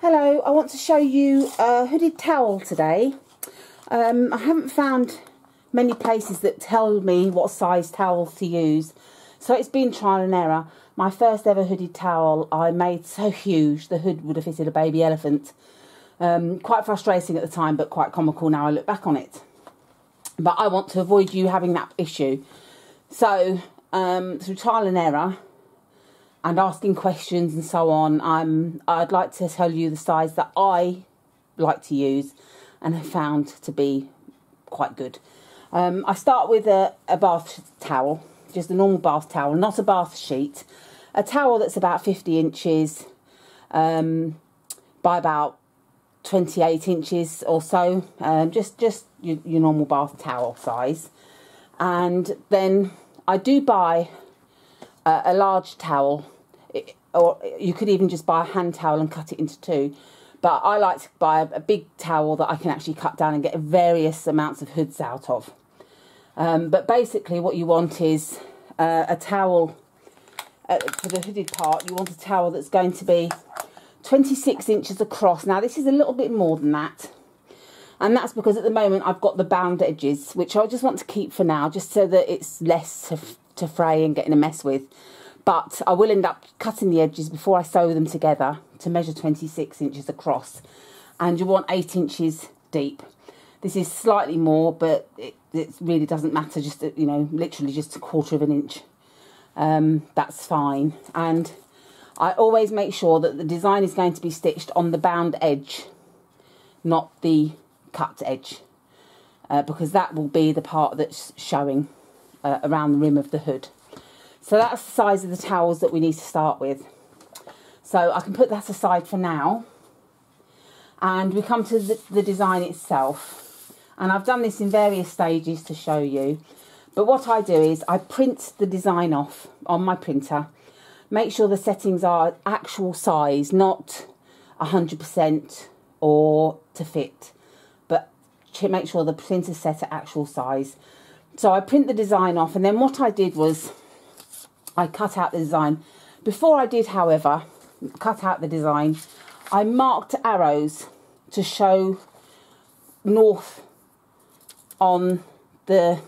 Hello, I want to show you a hooded towel today. Um, I haven't found many places that tell me what size towel to use. So it's been trial and error. My first ever hooded towel I made so huge the hood would have fitted a baby elephant. Um, quite frustrating at the time but quite comical now I look back on it. But I want to avoid you having that issue. So um, through trial and error and asking questions and so on, I'm, I'd like to tell you the size that I like to use and have found to be quite good. Um, I start with a, a bath towel, just a normal bath towel, not a bath sheet. A towel that's about 50 inches um, by about 28 inches or so, um, just, just your, your normal bath towel size. And then I do buy a, large towel, or you could even just buy a hand towel and cut it into two. But I like to buy a, a big towel that I can actually cut down and get various amounts of hoods out of. Um, but basically, what you want is uh, a towel uh, for the hooded part. You want a towel that's going to be 26 inches across. Now, this is a little bit more than that. And that's because at the moment I've got the bound edges, which I just want to keep for now, just so that it's less to, to fray and getting a mess with. But I will end up cutting the edges before I sew them together to measure 26 inches across. And you want 8 inches deep. This is slightly more, but it, it really doesn't matter, just, you know, literally just a quarter of an inch. Um, that's fine. And I always make sure that the design is going to be stitched on the bound edge, not the cut edge, uh, because that will be the part that's showing uh, around the rim of the hood. So that's the size of the towels that we need to start with. So I can put that aside for now. And we come to the, the design itself. And I've done this in various stages to show you. But what I do is I print the design off on my printer. Make sure the settings are actual size, not 100% or to fit. But make sure the printer's set at actual size. So I print the design off and then what I did was I cut out the design. Before I did, however, cut out the design, I marked arrows to show north on the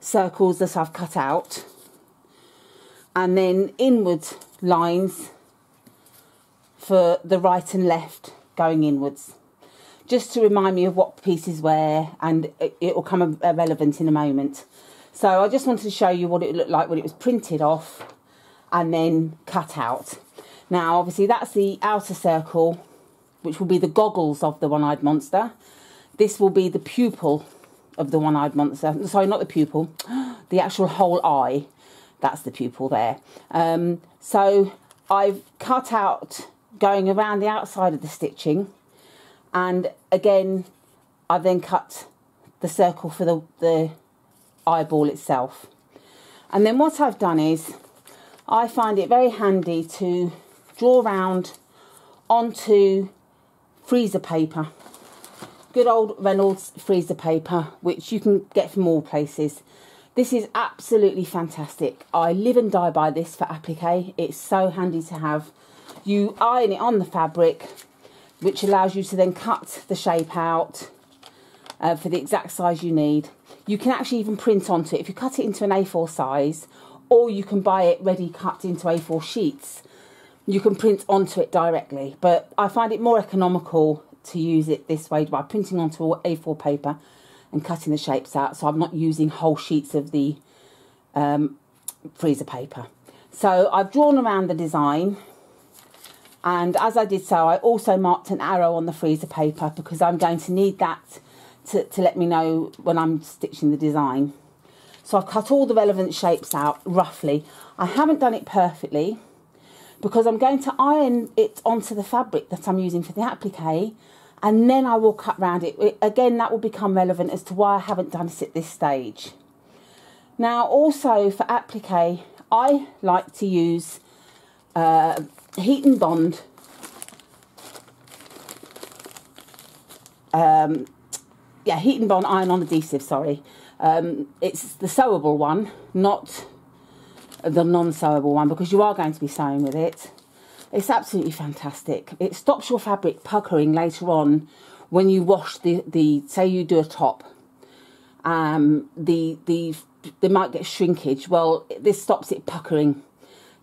circles that I've cut out and then inward lines for the right and left going inwards just to remind me of what pieces where and it will come relevant in a moment so I just wanted to show you what it looked like when it was printed off and then cut out now obviously that's the outer circle which will be the goggles of the one-eyed monster this will be the pupil of the one-eyed monster. Sorry, not the pupil, the actual whole eye. That's the pupil there. Um, so I've cut out going around the outside of the stitching and again I've then cut the circle for the, the eyeball itself. And then what I've done is I find it very handy to draw around onto freezer paper good old Reynolds freezer paper, which you can get from all places. This is absolutely fantastic. I live and die by this for applique. It's so handy to have. You iron it on the fabric, which allows you to then cut the shape out uh, for the exact size you need. You can actually even print onto it. If you cut it into an A4 size, or you can buy it ready cut into A4 sheets, you can print onto it directly. But I find it more economical to use it this way by printing onto A4 paper and cutting the shapes out so I'm not using whole sheets of the um, freezer paper. So I've drawn around the design and as I did so I also marked an arrow on the freezer paper because I'm going to need that to, to let me know when I'm stitching the design. So I've cut all the relevant shapes out roughly. I haven't done it perfectly because I'm going to iron it onto the fabric that I'm using for the applique and then I will cut round it. Again, that will become relevant as to why I haven't done it at this stage. Now, also for applique, I like to use uh, Heat and Bond um, yeah, Heat and Bond iron-on adhesive, sorry. Um, it's the sewable one, not the non-sewable one, because you are going to be sewing with it. It's absolutely fantastic. It stops your fabric puckering later on when you wash the, the say you do a top. Um, the, the, they might get shrinkage. Well, this stops it puckering,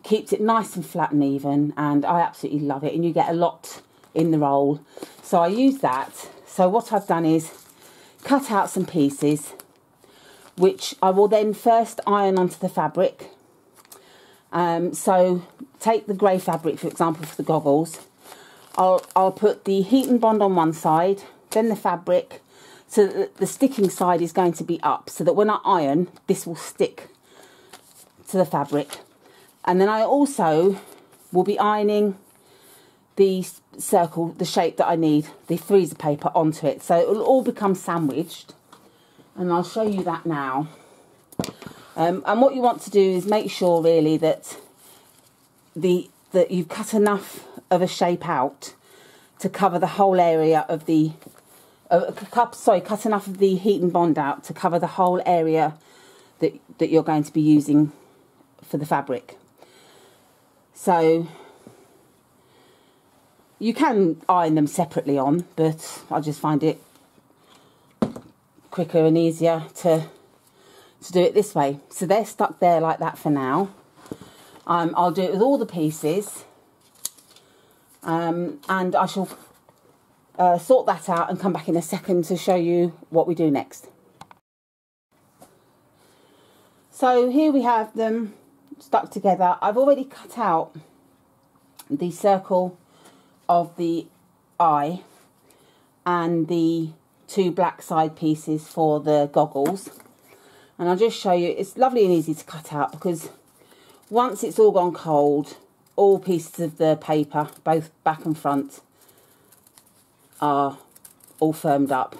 keeps it nice and flat and even, and I absolutely love it. And you get a lot in the roll. So I use that. So what I've done is cut out some pieces, which I will then first iron onto the fabric. Um, so take the grey fabric, for example, for the goggles. I'll, I'll put the heat and bond on one side, then the fabric, so that the sticking side is going to be up, so that when I iron, this will stick to the fabric. And then I also will be ironing the circle, the shape that I need, the freezer paper onto it. So it will all become sandwiched. And I'll show you that now. Um, and what you want to do is make sure really that the that you've cut enough of a shape out to cover the whole area of the uh, cut, sorry cut enough of the heat and bond out to cover the whole area that that you're going to be using for the fabric so you can iron them separately on but I just find it quicker and easier to to do it this way so they're stuck there like that for now um, I'll do it with all the pieces um, and I shall uh, sort that out and come back in a second to show you what we do next. So here we have them stuck together. I've already cut out the circle of the eye and the two black side pieces for the goggles. And I'll just show you, it's lovely and easy to cut out because once it's all gone cold, all pieces of the paper, both back and front, are all firmed up.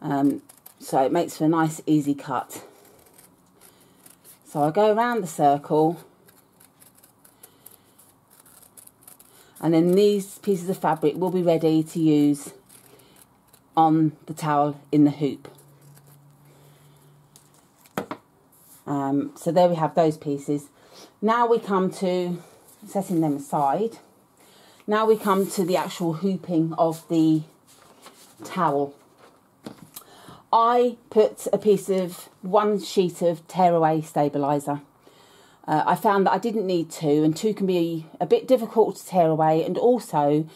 Um, so it makes for a nice easy cut. So I go around the circle and then these pieces of fabric will be ready to use on the towel in the hoop. Um, so there we have those pieces. Now we come to setting them aside. Now we come to the actual hooping of the towel. I put a piece of one sheet of tearaway stabiliser. Uh, I found that I didn't need two, and two can be a bit difficult to tear away and also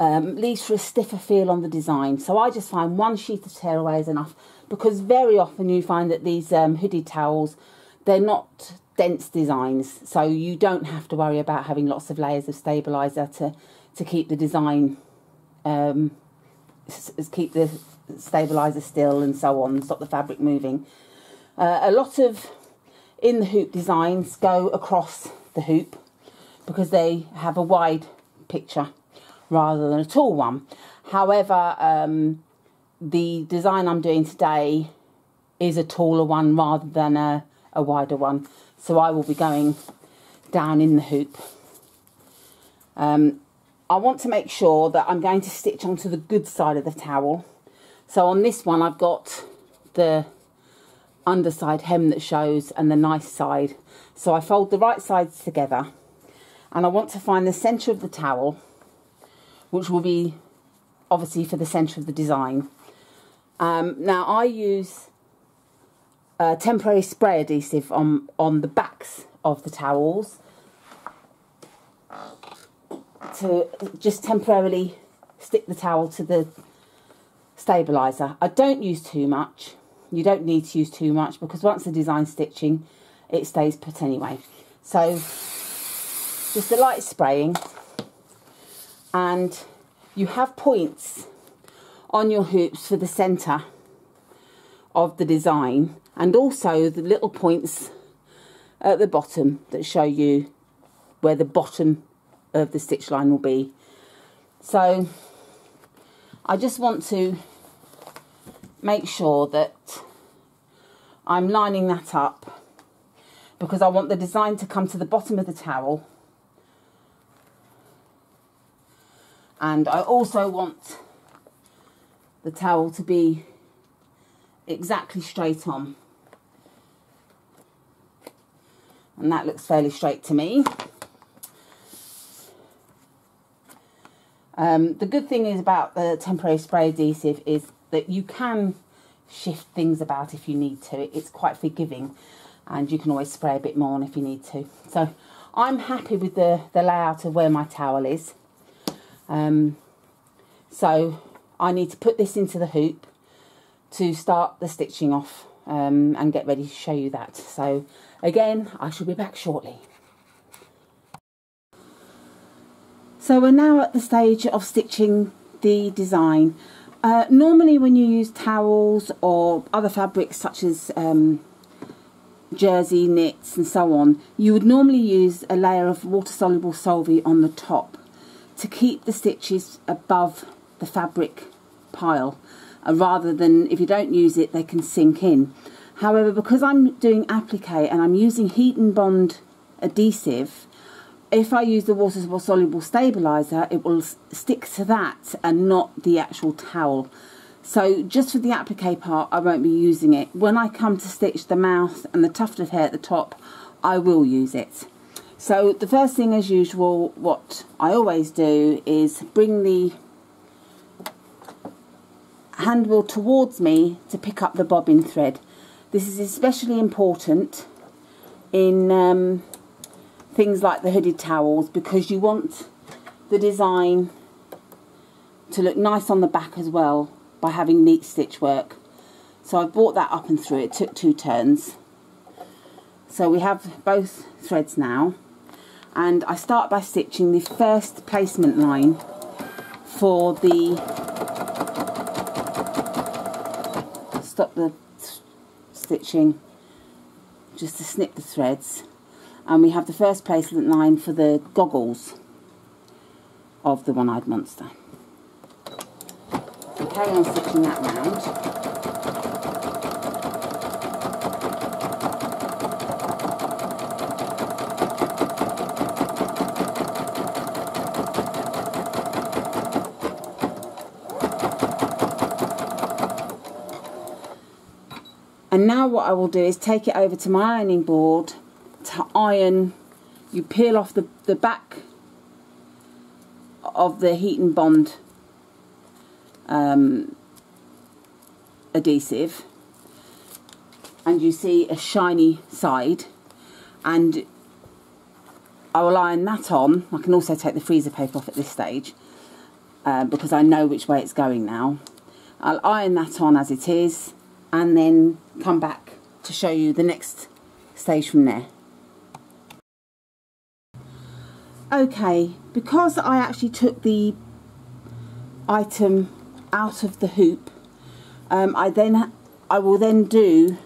um, leaves for a stiffer feel on the design. So I just find one sheet of tearaway is enough because very often you find that these um, hooded towels, they're not dense designs, so you don't have to worry about having lots of layers of stabilizer to to keep the design, um, keep the stabilizer still and so on, stop the fabric moving. Uh, a lot of in the hoop designs go across the hoop because they have a wide picture rather than a tall one. However, um, the design I'm doing today is a taller one rather than a, a wider one. So I will be going down in the hoop. Um, I want to make sure that I'm going to stitch onto the good side of the towel. So on this one I've got the underside hem that shows and the nice side. So I fold the right sides together and I want to find the centre of the towel which will be obviously for the centre of the design. Um, now I use temporary spray adhesive on, on the backs of the towels to just temporarily stick the towel to the stabiliser. I don't use too much. You don't need to use too much because once the design stitching, it stays put anyway. So just a light spraying and you have points on your hoops for the centre of the design and also the little points at the bottom that show you where the bottom of the stitch line will be. So I just want to make sure that I'm lining that up because I want the design to come to the bottom of the towel. And I also want the towel to be exactly straight on. And that looks fairly straight to me. Um, the good thing is about the temporary spray adhesive is that you can shift things about if you need to. It's quite forgiving and you can always spray a bit more on if you need to. So I'm happy with the, the layout of where my towel is. Um, so I need to put this into the hoop to start the stitching off um, and get ready to show you that. So again, I shall be back shortly. So we're now at the stage of stitching the design. Uh, normally when you use towels or other fabrics such as um, jersey, knits and so on, you would normally use a layer of water-soluble Solvy on the top to keep the stitches above the fabric pile uh, rather than if you don't use it they can sink in. However, because I'm doing applique and I'm using heat and bond adhesive, if I use the water soluble stabilizer, it will stick to that and not the actual towel. So just for the applique part, I won't be using it. When I come to stitch the mouth and the tuft of hair at the top, I will use it. So the first thing as usual, what I always do is bring the hand wheel towards me to pick up the bobbin thread. This is especially important in um, things like the hooded towels because you want the design to look nice on the back as well by having neat stitch work. So I brought that up and through. It took two turns. So we have both threads now. And I start by stitching the first placement line for the... Stop the stitching just to snip the threads and we have the first placement line for the goggles of the one-eyed monster. We carry on stitching that round. And now what I will do is take it over to my ironing board iron, you peel off the, the back of the heat and bond um, adhesive and you see a shiny side and I will iron that on. I can also take the freezer paper off at this stage uh, because I know which way it's going now. I'll iron that on as it is and then come back to show you the next stage from there. Okay because I actually took the item out of the hoop um, I then I will then do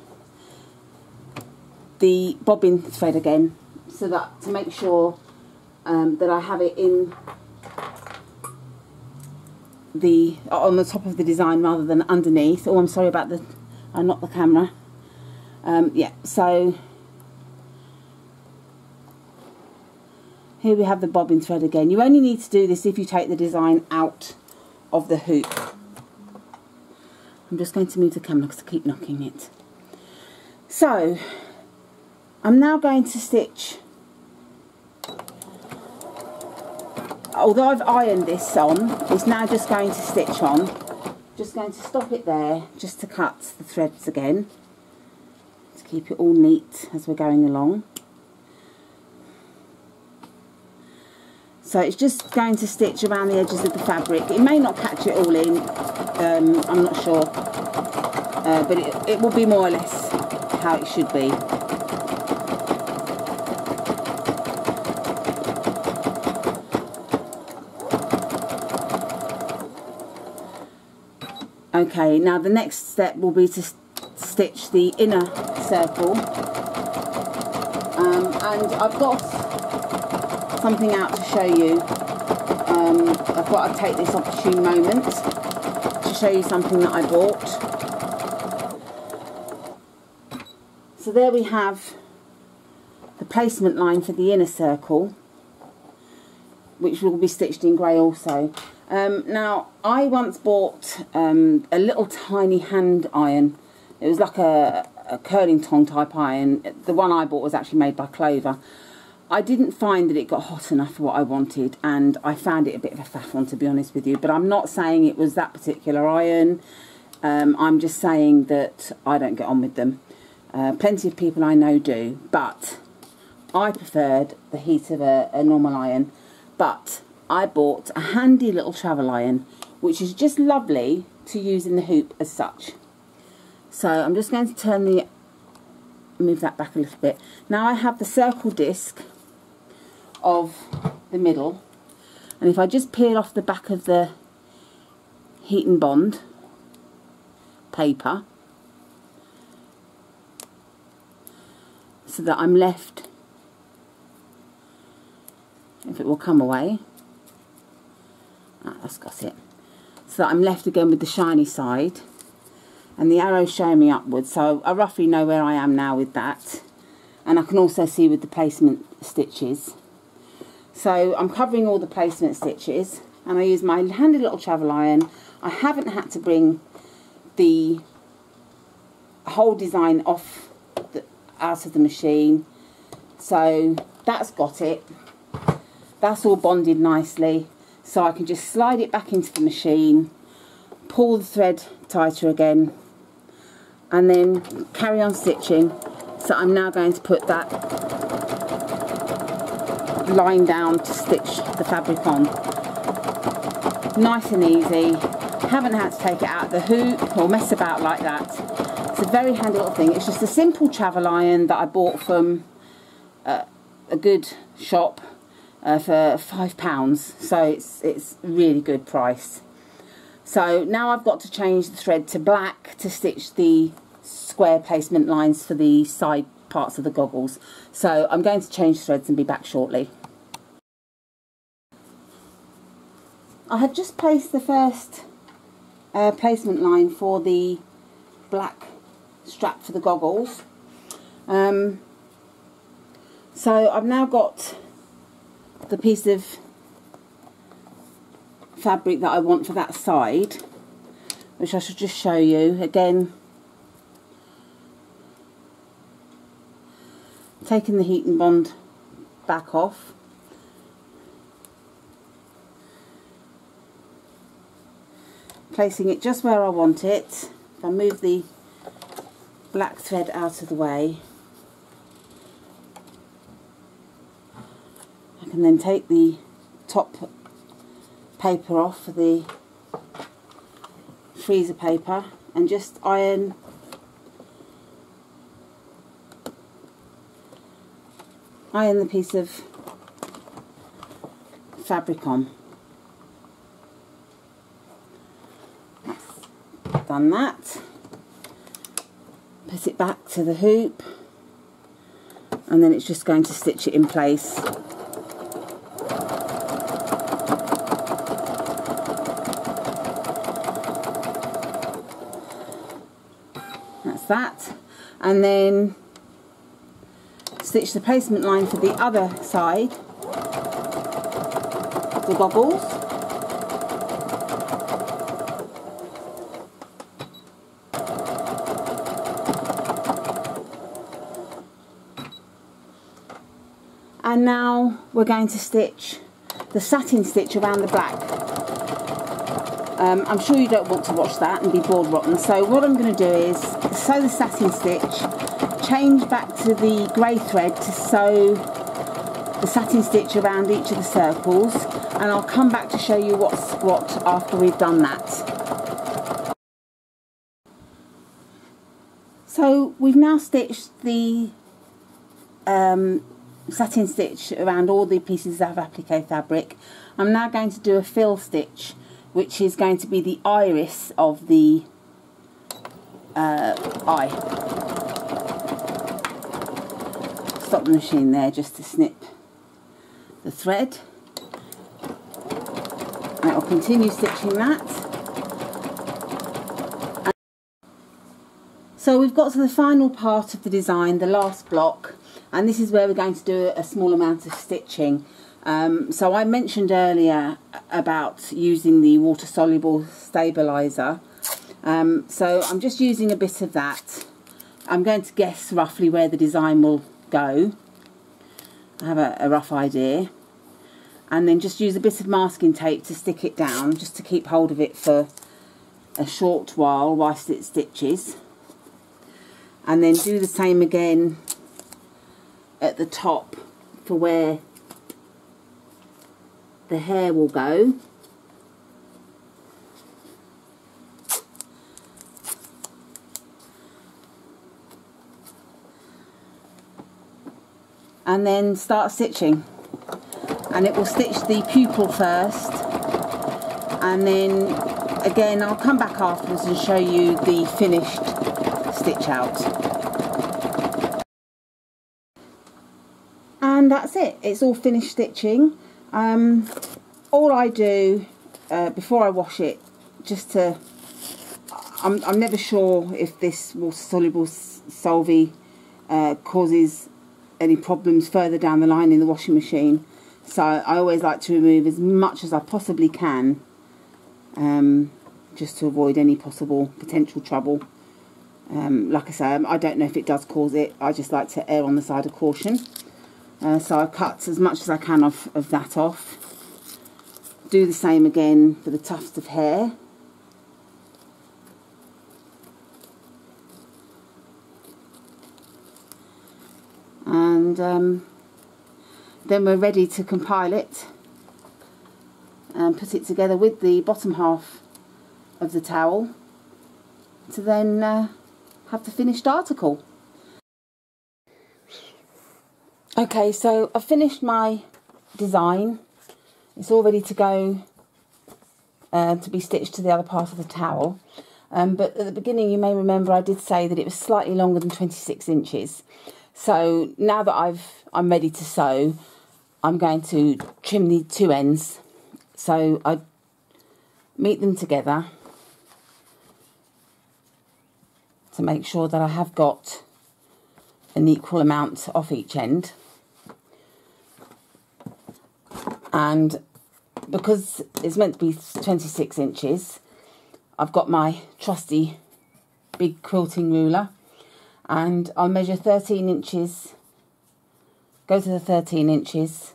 the bobbin thread again so that to make sure um, that I have it in the on the top of the design rather than underneath. Oh I'm sorry about the I knocked the camera. Um, yeah so Here we have the bobbin thread again. You only need to do this if you take the design out of the hoop. I'm just going to move the camera because I keep knocking it. So, I'm now going to stitch, although I've ironed this on, it's now just going to stitch on. Just going to stop it there, just to cut the threads again, to keep it all neat as we're going along. So it's just going to stitch around the edges of the fabric. It may not catch it all in, um, I'm not sure. Uh, but it, it will be more or less how it should be. Okay, now the next step will be to stitch the inner circle. Um, and I've got something out to show you. Um, I thought I'd take this opportune moment to show you something that I bought. So there we have the placement line for the inner circle, which will be stitched in grey also. Um, now, I once bought um, a little tiny hand iron. It was like a, a curling tong type iron. The one I bought was actually made by Clover. I didn't find that it got hot enough for what I wanted and I found it a bit of a faff one to be honest with you. But I'm not saying it was that particular iron. Um, I'm just saying that I don't get on with them. Uh, plenty of people I know do but I preferred the heat of a, a normal iron. But I bought a handy little travel iron which is just lovely to use in the hoop as such. So I'm just going to turn the move that back a little bit. Now I have the circle disc of the middle. And if I just peel off the back of the heat and bond paper so that I'm left if it will come away. Ah, that's got it. So that I'm left again with the shiny side. And the arrow showing me upwards so I roughly know where I am now with that. And I can also see with the placement stitches so I'm covering all the placement stitches and I use my handy little travel iron. I haven't had to bring the whole design off the, out of the machine. So that's got it. That's all bonded nicely. So I can just slide it back into the machine, pull the thread tighter again, and then carry on stitching. So I'm now going to put that line down to stitch the fabric on. Nice and easy. Haven't had to take it out of the hoop or mess about like that. It's a very handy little thing. It's just a simple travel iron that I bought from uh, a good shop uh, for five pounds. So it's it's really good price. So now I've got to change the thread to black to stitch the square placement lines for the side parts of the goggles. So I'm going to change threads and be back shortly. I have just placed the first uh, placement line for the black strap for the goggles. Um, so I've now got the piece of fabric that I want for that side which I should just show you again taking the heat and bond back off placing it just where I want it. If I move the black thread out of the way, I can then take the top paper off for the freezer paper and just iron iron the piece of fabric on. Done that. Put it back to the hoop. And then it's just going to stitch it in place. That's that. And then stitch the placement line for the other side. The goggles and now we're going to stitch the satin stitch around the black. Um, I'm sure you don't want to watch that and be bored rotten. So what I'm going to do is sew the satin stitch change back to the grey thread to sew the satin stitch around each of the circles. And I'll come back to show you what's what after we've done that. So we've now stitched the um, satin stitch around all the pieces of applique fabric. I'm now going to do a fill stitch which is going to be the iris of the uh, eye. Stop the machine there just to snip the thread. I'll continue stitching that. So we've got to the final part of the design, the last block, and this is where we're going to do a small amount of stitching. Um, so I mentioned earlier about using the water soluble stabilizer. Um, so I'm just using a bit of that. I'm going to guess roughly where the design will go. I have a, a rough idea and then just use a bit of masking tape to stick it down just to keep hold of it for a short while whilst it stitches and then do the same again at the top for where the hair will go. And then start stitching. And it will stitch the pupil first. And then again I'll come back afterwards and show you the finished stitch out and that's it it's all finished stitching um, all I do uh, before I wash it just to I'm, I'm never sure if this water soluble Solvy uh, causes any problems further down the line in the washing machine. So I always like to remove as much as I possibly can um, just to avoid any possible potential trouble. Um, like I say, I don't know if it does cause it. I just like to err on the side of caution. Uh, so I cut as much as I can of, of that off. Do the same again for the tufts of hair. and um, then we're ready to compile it and put it together with the bottom half of the towel to then uh, have the finished article. Okay, so I've finished my design. It's all ready to go uh, to be stitched to the other part of the towel. Um, but at the beginning, you may remember I did say that it was slightly longer than 26 inches. So now that I've I'm ready to sew, I'm going to trim the two ends. So I meet them together to make sure that I have got an equal amount off each end. And because it's meant to be 26 inches, I've got my trusty big quilting ruler and I'll measure 13 inches go to the 13 inches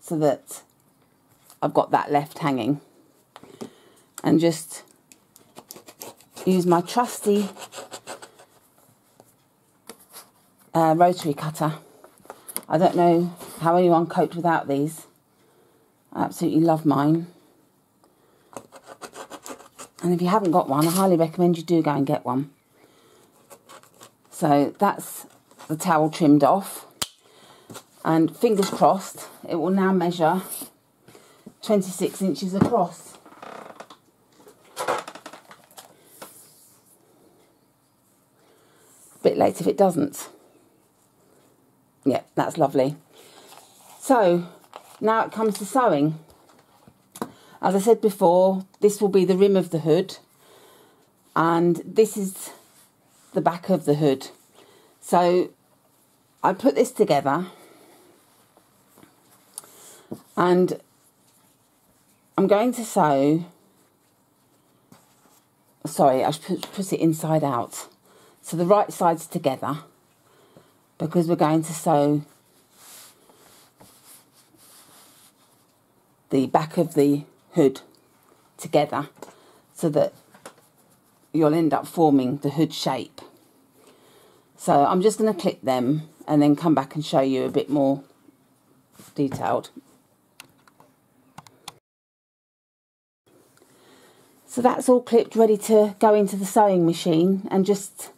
so that I've got that left hanging and just use my trusty uh, rotary cutter I don't know how anyone coped without these I absolutely love mine and if you haven't got one, I highly recommend you do go and get one. So that's the towel trimmed off. And fingers crossed, it will now measure 26 inches across. If it doesn't. Yeah, that's lovely. So, now it comes to sewing. As I said before, this will be the rim of the hood and this is the back of the hood. So I put this together and I'm going to sew, sorry, I should put it inside out. So the right side's together because we're going to sew the back of the hood together so that you'll end up forming the hood shape. So I'm just going to clip them and then come back and show you a bit more detailed. So that's all clipped ready to go into the sewing machine and just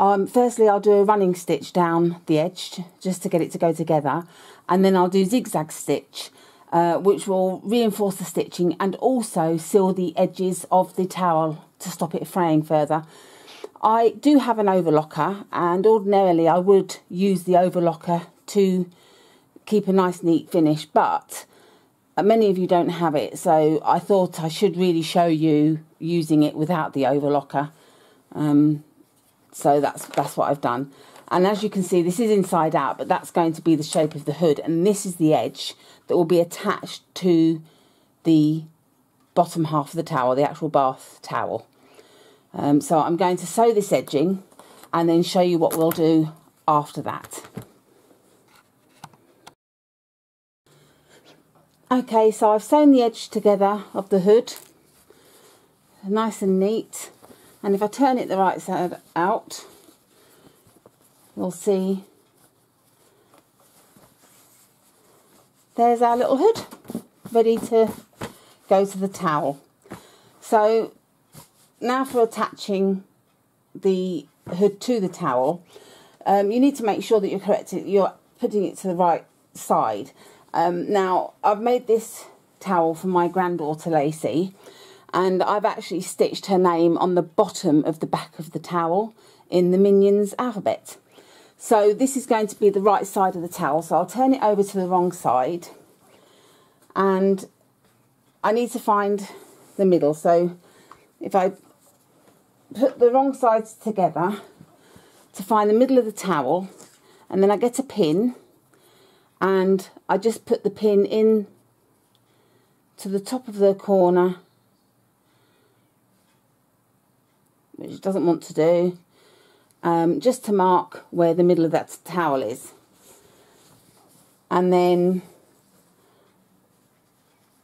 um, firstly I'll do a running stitch down the edge just to get it to go together and then I'll do zigzag stitch uh, which will reinforce the stitching and also seal the edges of the towel to stop it fraying further. I do have an overlocker and ordinarily I would use the overlocker to keep a nice neat finish but many of you don't have it so I thought I should really show you using it without the overlocker um, so that's that's what I've done and as you can see this is inside out but that's going to be the shape of the hood and this is the edge that will be attached to the bottom half of the towel, the actual bath towel. Um, so I'm going to sew this edging and then show you what we'll do after that. Okay, so I've sewn the edge together of the hood, nice and neat. And if I turn it the right side out, you'll see there's our little hood ready to go to the towel. So now for attaching the hood to the towel, um, you need to make sure that you're correct. You're putting it to the right side. Um, now, I've made this towel for my granddaughter Lacey, and I've actually stitched her name on the bottom of the back of the towel in the Minions alphabet. So this is going to be the right side of the towel, so I'll turn it over to the wrong side, and I need to find the middle. So if I put the wrong sides together to find the middle of the towel, and then I get a pin and I just put the pin in to the top of the corner which it doesn't want to do um, just to mark where the middle of that towel is and then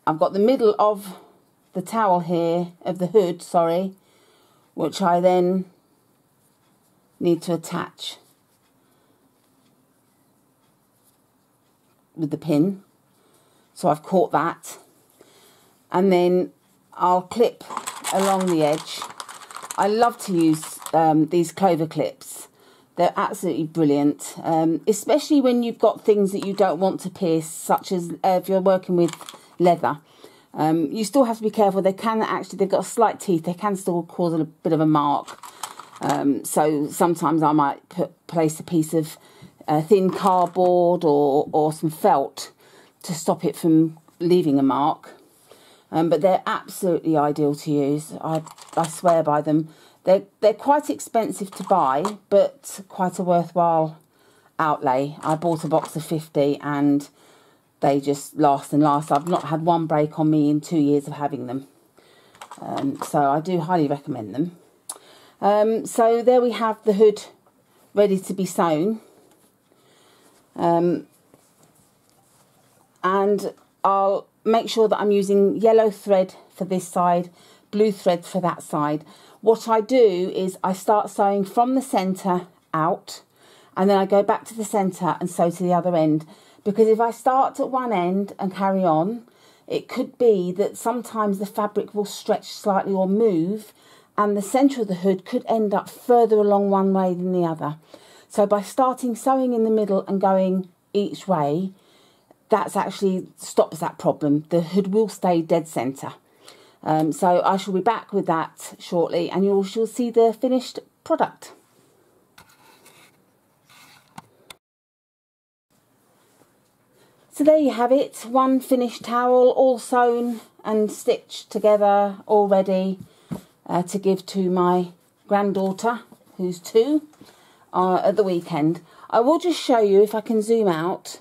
I've got the middle of the towel here of the hood sorry which I then need to attach with the pin. So I've caught that. And then I'll clip along the edge. I love to use um, these Clover clips. They're absolutely brilliant, um, especially when you've got things that you don't want to pierce, such as uh, if you're working with leather. Um, you still have to be careful. They can actually, they've got slight teeth. They can still cause a bit of a mark. Um, so sometimes I might put, place a piece of uh, thin cardboard or, or some felt to stop it from leaving a mark. Um, but they're absolutely ideal to use. I, I swear by them. They're, they're quite expensive to buy, but quite a worthwhile outlay. I bought a box of 50 and they just last and last. I've not had one break on me in two years of having them. Um, so I do highly recommend them. Um, so there we have the hood ready to be sewn. Um, and I'll make sure that I'm using yellow thread for this side, blue thread for that side. What I do is I start sewing from the centre out and then I go back to the centre and sew to the other end because if I start at one end and carry on it could be that sometimes the fabric will stretch slightly or move and the centre of the hood could end up further along one way than the other. So by starting sewing in the middle and going each way, that's actually stops that problem. The hood will stay dead centre. Um, so I shall be back with that shortly and you shall see the finished product. So there you have it, one finished towel all sewn and stitched together already uh, to give to my granddaughter who's two uh, at the weekend. I will just show you, if I can zoom out,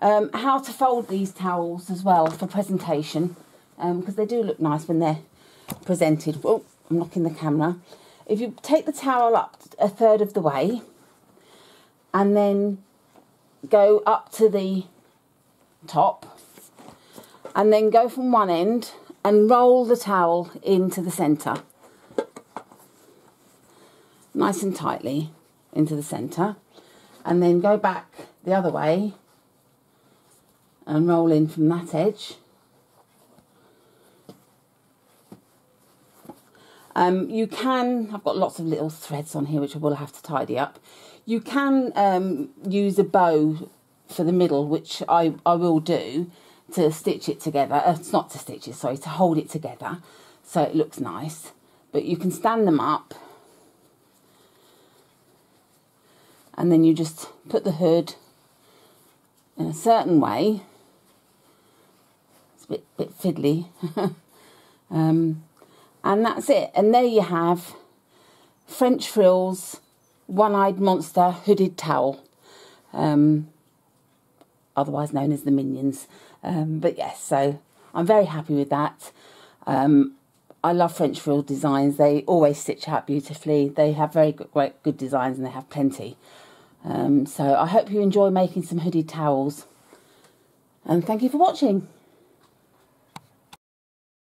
um, how to fold these towels as well for presentation because um, they do look nice when they're presented. Oh, I'm knocking the camera. If you take the towel up a third of the way and then go up to the top and then go from one end and roll the towel into the centre nice and tightly into the centre and then go back the other way and roll in from that edge. Um, you can, I've got lots of little threads on here which I will have to tidy up. You can um, use a bow for the middle, which I, I will do to stitch it together. Uh, it's not to stitch it, sorry, to hold it together so it looks nice. But you can stand them up and then you just put the hood in a certain way. A bit, bit fiddly. um, and that's it. And there you have French Frills One-Eyed Monster Hooded Towel. Um, otherwise known as the Minions. Um, but yes, so I'm very happy with that. Um, I love French frill designs. They always stitch out beautifully. They have very good, great, good designs and they have plenty. Um, so I hoodie towels. And thank you for watching.